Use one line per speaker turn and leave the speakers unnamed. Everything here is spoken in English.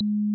you